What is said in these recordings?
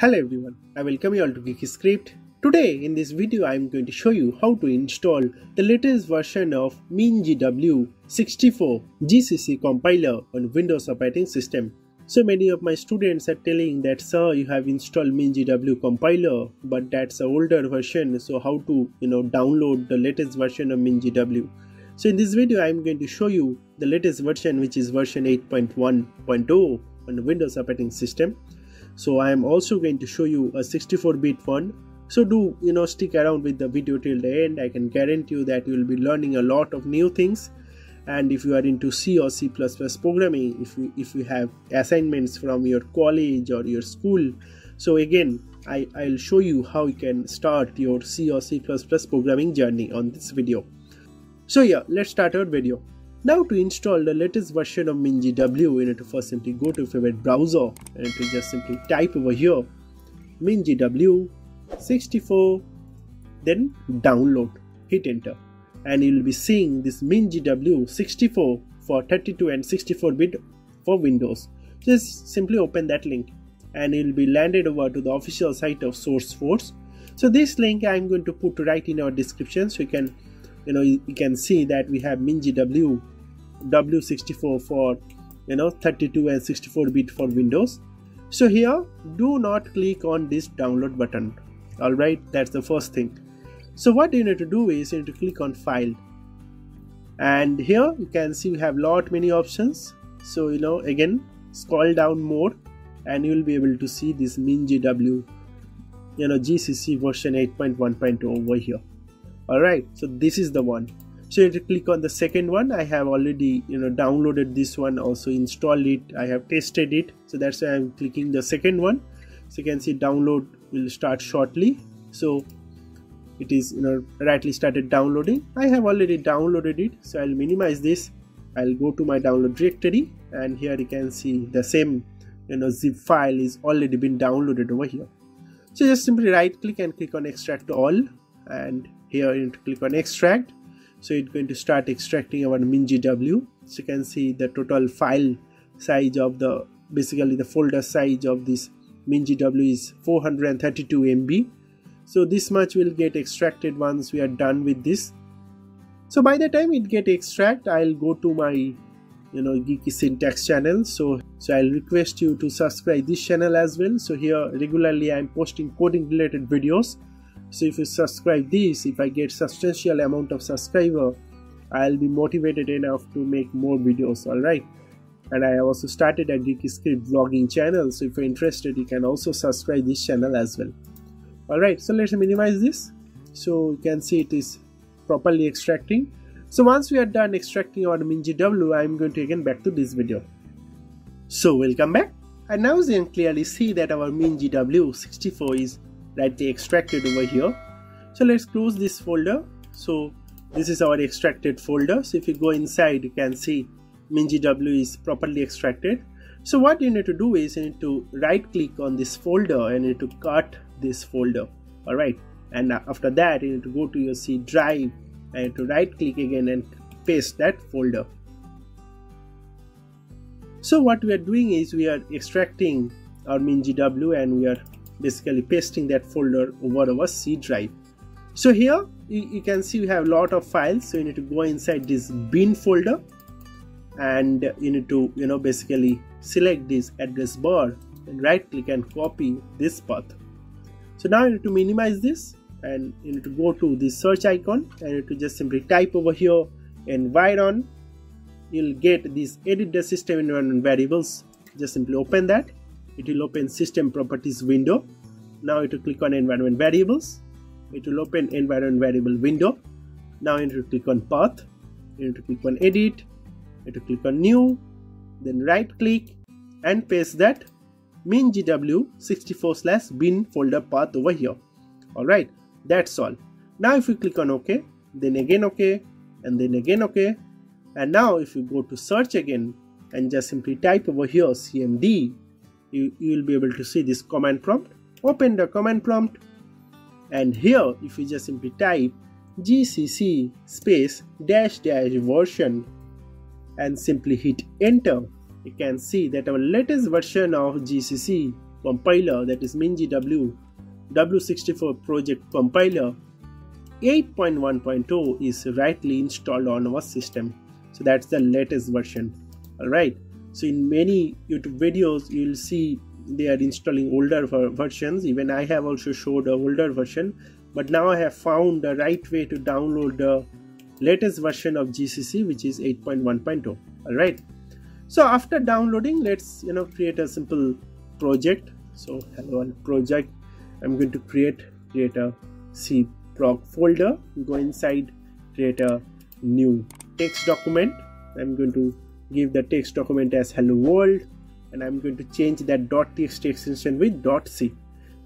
Hello everyone, I welcome you all to GeekyScript. Today in this video I am going to show you how to install the latest version of MinGW 64 GCC compiler on Windows operating system. So many of my students are telling that sir you have installed MinGW compiler but that's an older version so how to you know download the latest version of MinGW. So in this video I am going to show you the latest version which is version 8.1.0 on Windows operating system so i am also going to show you a 64 bit one so do you know stick around with the video till the end. I can guarantee you that you will be learning a lot of new things. And if you are into c or c++ programming if you if you have assignments from your college or your school. So again I, i'll show you how you can start your c or c++ programming journey on this video. So yeah let's start our video now to install the latest version of MinGW, need to first simply go to favorite browser and to just simply type over here MinGW 64 then download hit enter and you will be seeing this MinGW 64 for 32 and 64 bit for Windows. Just simply open that link and it will be landed over to the official site of SourceForge. So this link I am going to put right in our description so you can you know you, can see that we have MinGW W64 for you know 32 and 64 bit for Windows. So here do not click on this download button. Alright, that's the first thing. So what you need to do is you need to click on file. And here you can see we have lot many options. So you know again scroll down more and you will be able to see this MinGW you know GCC version 8.1.0 over here all right so this is the one. So you have to click on the second one. I have already you know downloaded this one also installed it. I have tested it. So that's why i'm clicking the second one. So you can see download will start shortly. So it is you know rightly started downloading. I have already downloaded it. So i'll minimize this. I'll go to my download directory. And here you can see the same you know zip file is already been downloaded over here. So just simply right click and click on extract all. And here you need to click on extract. So it's going to start extracting our mingw so you can see the total file size of the basically the folder size of this mingw is 432 mb so this much will get extracted once we are done with this. So by the time it get extract i'll go to my you know geeky syntax channel. So so i'll request you to subscribe this channel as well. So here regularly i'm posting coding related videos so if you subscribe this if i get substantial amount of subscriber i'll be motivated enough to make more videos all right and i also started a geeky script vlogging channel so if you're interested you can also subscribe this channel as well. All right so let's minimize this. So you can see it is properly extracting. So once we are done extracting our MinGW, i'm going to again back to this video. So welcome back. And now you can clearly see that our MinGW 64 is rightly extracted over here. So let's close this folder. So this is our extracted folder. So if you go inside you can see MinGW is properly extracted. So what you need to do is you need to right click on this folder and you need to cut this folder. Alright. And after that you need to go to your C drive and to right click again and paste that folder. So what we are doing is we are extracting our MinGW and we are basically pasting that folder over our C drive. So here you, you can see we have a lot of files. So you need to go inside this bin folder and you need to you know basically select this address bar and right click and copy this path. So now you need to minimize this and you need to go to the search icon and you need to just simply type over here environ you'll get this edit the system environment variables just simply open that it will open system properties window. Now you to click on environment variables. It will open environment variable window. Now need to click on path. Need to click on edit. Need to click on new. Then right click and paste that. Mingw 64 slash bin folder path over here. Alright that's all. Now if you click on ok then again ok and then again ok. And now if you go to search again and just simply type over here cmd you, you will be able to see this command prompt. Open the command prompt. And here if you just simply type gcc space dash dash version and simply hit enter you can see that our latest version of gcc compiler that is MinGW W64 project compiler 8.1.0 is rightly installed on our system. So that's the latest version. Alright so in many youtube videos you'll see they are installing older versions. Even i have also showed a older version but now i have found the right way to download the latest version of gcc which is 8.1.0 alright. So after downloading let's you know create a simple project. So hello project. I'm going to create create a c proc folder. Go inside create a new text document. I'm going to give the text document as hello world and i'm going to change that .txt extension with .c.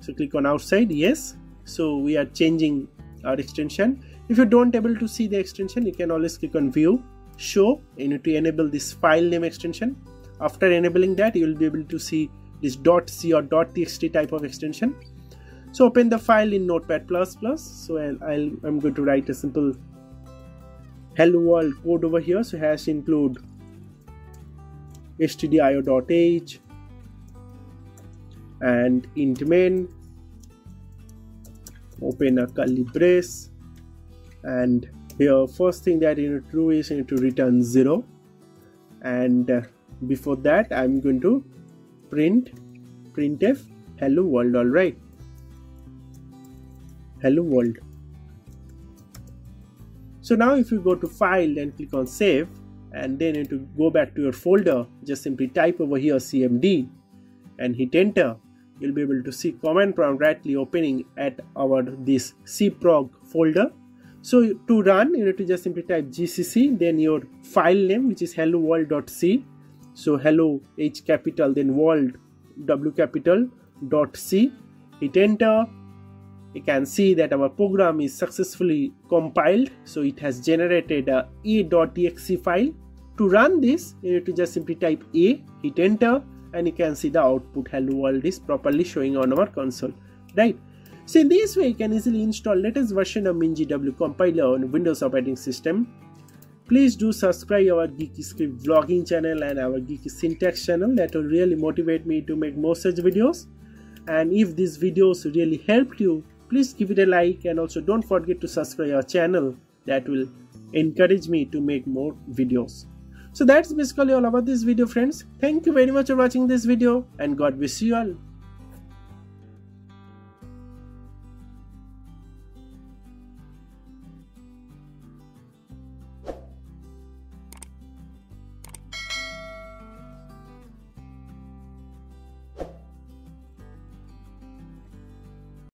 So click on outside yes. So we are changing our extension. If you don't able to see the extension you can always click on view show you need to enable this file name extension. After enabling that you will be able to see this .c or .txt type of extension. So open the file in notepad. So I'll, I'll i'm going to write a simple hello world code over here. So hash include stdio.h and int main open a curly brace and here first thing that you need to do is you need to return 0 and uh, before that I'm going to print printf hello world alright hello world. So now if you go to file and click on save and then you to go back to your folder. Just simply type over here cmd and hit enter. You'll be able to see command prompt rightly opening at our this cprog folder. So to run you need to just simply type gcc then your file name which is hello world.c so hello h capital then world w capital dot c. Hit enter you can see that our program is successfully compiled so it has generated a a.exe file. To run this you need to just simply type a hit enter and you can see the output hello world is properly showing on our console right? So in this way you can easily install latest version of MinGW compiler on Windows operating system. Please do subscribe our geeky script vlogging channel and our geeky syntax channel. That will really motivate me to make more such videos. And if these videos really helped you please give it a like and also don't forget to subscribe our channel. That will encourage me to make more videos. So that's basically all about this video friends. Thank you very much for watching this video and god bless you all